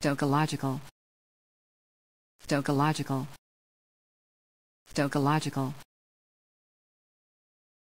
Dogological. Dogological. Dogological.